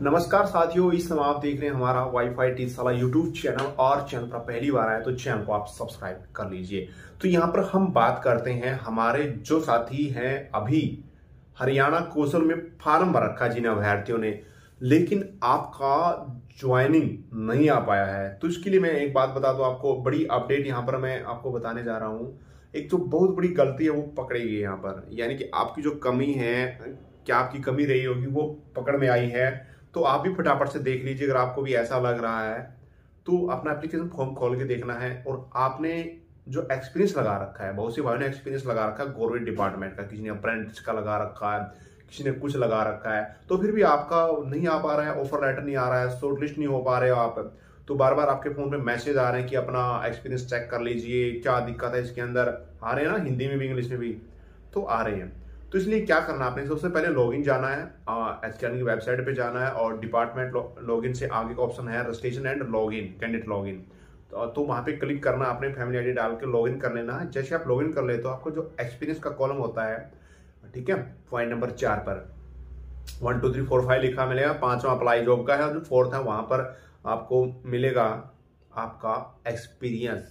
नमस्कार साथियों, इस समय आप देख रहे हैं हमारा वाईफाई टी साला यूट्यूब चैनल और चैनल पर पहली बार आए तो चैनल को आप सब्सक्राइब कर लीजिए। तो यहाँ पर हम बात करते हैं हमारे जो साथी हैं अभी, हरियाणा कौशल में फार्म भर रखा जिन अभ्यर्थियों ने, लेकिन आपका ज्वाइनिंग नहीं आ पाया है। तो इसके लिए मैं एक बात बता दूँ, आपको बड़ी अपडेट यहाँ पर मैं आपको बताने जा रहा हूँ। एक तो बहुत बड़ी गलती है वो पकड़ी गई यहाँ पर। यानी कि आपकी जो कमी है, क्या आपकी कमी रही होगी, वो पकड़ में आई है। तो आप भी फटाफट से देख लीजिए, अगर आपको भी ऐसा लग रहा है तो अपना एप्लीकेशन फॉर्म खोल के देखना है और आपने जो एक्सपीरियंस लगा रखा है, बहुत सी भाइयों ने एक्सपीरियंस लगा रखा है गवर्नमेंट डिपार्टमेंट का, किसी ने अप्रेंटिस का लगा रखा है, किसी ने कुछ लगा रखा है तो फिर भी आपका नहीं आ पा रहा है ऑफ़र लेटर नहीं आ रहा है शॉर्ट लिस्ट नहीं हो पा रहे हो आप तो बार बार आपके फ़ोन पे मैसेज आ रहे हैं कि अपना एक्सपीरियंस चेक कर लीजिए, क्या दिक्कत है इसके अंदर, आ रहे हैं ना, हिंदी में भी इंग्लिश में भी तो आ रहे हैं। तो इसलिए क्या करना आपने सबसे पहले लॉगिन जाना है एच की वेबसाइट पे जाना है और डिपार्टमेंट लॉगिन से आगे का ऑप्शन है registration and login candidate login तो, वहाँ पे क्लिक करना आपने फैमिली आईडी डाल के लॉगिन कर लेना है। जैसे आप लॉगिन कर ले तो आपको जो एक्सपीरियंस का कॉलम होता है ठीक है पॉइंट नंबर चार पर। One two three four five लिखा मिलेगा पांचवा अप्लाई जॉब का है और जो फोर्थ है वहाँ पर आपको मिलेगा आपका एक्सपीरियंस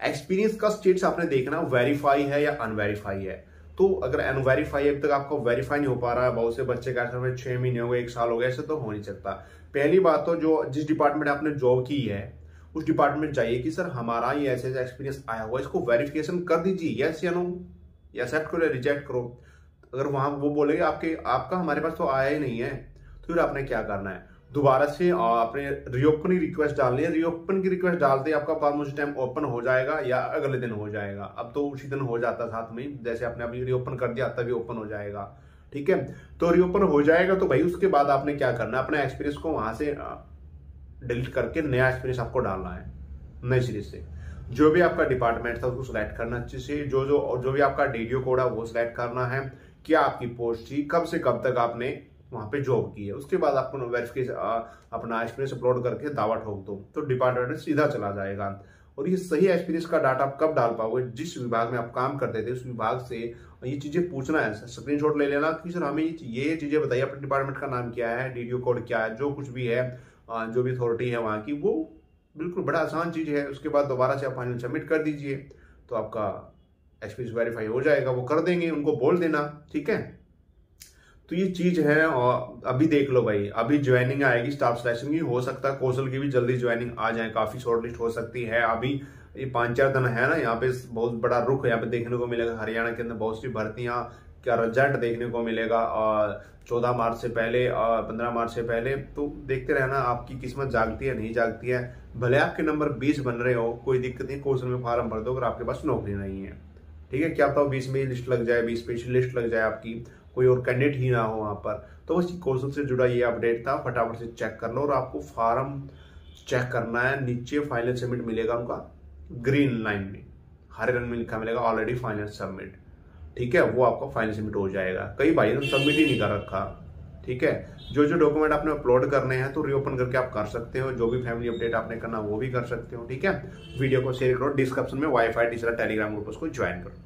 एक्सपीरियंस का स्टेट्स आपने देखना वेरीफाई है या अनवेरीफाई है। तो अगर अनवेरीफाई अब तक आपको वेरीफाई नहीं हो पा रहा है, बहुत से बच्चे का ऐसा छह महीने हो गए, एक साल हो गया, ऐसे तो हो नहीं सकता। पहली बात तो जो जिस डिपार्टमेंट आपने जॉब की है, उस डिपार्टमेंट जाइए कि, सर, हमारा ये ऐसे ऐसा एक्सपीरियंस आया हुआ इसको वेरिफिकेशन कर दीजिए यस या नो एक्सेप्ट करो या रिजेक्ट करो? अगर वहाँ वो बोलेगे, आपके, आपका हमारे पास तो आया ही नहीं है तो फिर आपने क्या करना है? दोबारा से आपने रीओपन की रिक्वेस्ट डालनी है। रीओपन की रिक्वेस्ट डालते आपका फॉर्म उस टाइम ओपन हो जाएगा या अगले दिन हो जाएगा। अब तो उसी दिन हो जाता साथ में। जैसे आपने अभी रीओपन कर दिया, तभी ओपन हो जाएगा। ठीक है? तो रीओपन हो जाएगा तो भाई उसके बाद आपने क्या करना है? अपने एक्सपीरियंस को वहाँ से डिलीट करके नया एक्सपीरियंस आपको डालना है। नए सीरीज़ से। जो भी आपका डिपार्टमेंट था, उसको सिलेक्ट करना अच्छे से। जो जो जो भी आपका डीडीओ कोड है, वो सिलेक्ट करना है क्या आपकी पोस्ट थी, कब से कब तक आपने वहाँ पे जॉब की है। उसके बाद आपको वेरिफिकेशन अपना एक्सपीरियंस अपलोड करके दावा ठोक दो। तो डिपार्टमेंट में सीधा चला जाएगा। और ये सही एक्सपीरियंस का डाटा आप कब डाल पाओगे? जिस विभाग में आप काम करते थे, उस विभाग से ये चीज़ें पूछना है। स्क्रीन शॉट ले लेना कि सर, हमें ये चीज़ें बताइए, अपने डिपार्टमेंट का नाम क्या है डीडीओ कोड क्या है, जो कुछ भी है जो भी अथॉरिटी है वहाँ की, वो बिल्कुल बड़ा आसान चीज़ है। उसके बाद दोबारा से आप फाइनल सबमिट कर दीजिए तो आपका एक्सपीरियंस वेरीफाई हो जाएगा। वो कर देंगे, उनको बोल देना, ठीक है? तो ये चीज़ है और अभी देख लो भाई, अभी ज्वाइनिंग आएगी स्टाफ सिलेक्शन की, हो सकता है कौशल की भी जल्दी ज्वाइनिंग आ जाए, काफ़ी शॉर्ट लिस्ट हो सकती है। अभी ये पाँच चार दिन है ना, यहाँ पे बहुत बड़ा रुख यहाँ पे देखने को मिलेगा, हरियाणा के अंदर बहुत सी भर्तियाँ, क्या रिज़ल्ट देखने को मिलेगा और चौदह मार्च से पहले और पंद्रह मार्च से पहले तो देखते रहना, आपकी किस्मत जागती है, नहीं जागती है, भले आपके नंबर बीस बन रहे हो, कोई दिक्कत नहीं, कौशल में फॉर्म भर दो, अगर आपके पास नौकरी नहीं है। ठीक है, क्या बताओ बीस में लिस्ट लग जाए, बीस पे लिस्ट लग जाए आपकी कोई और कैंडिडेट ही ना हो वहाँ पर। तो बस कौशल से जुड़ा ये अपडेट था, फटाफट से चेक कर लो और आपको फॉर्म चेक करना है, नीचे फाइनल सबमिट मिलेगा उनका ग्रीन लाइन में। हरे रंग में लिखा मिलेगा ऑलरेडी फाइनल सबमिट ठीक है, वो आपका फाइनल सबमिट हो जाएगा। कई भाई ने सबमिट ही नहीं कर रखा। ठीक है जो जो डॉक्यूमेंट आपने अपलोड करने हैं तो रीओपन करके आप कर सकते हो। जो भी फैमिली अपडेट आपने करना वो भी कर सकते हो। ठीक है वीडियो को शेयर करो डिस्क्रिप्शन में वाईफाई टीचर टेलीग्राम ग्रुप उसको ज्वाइन करो।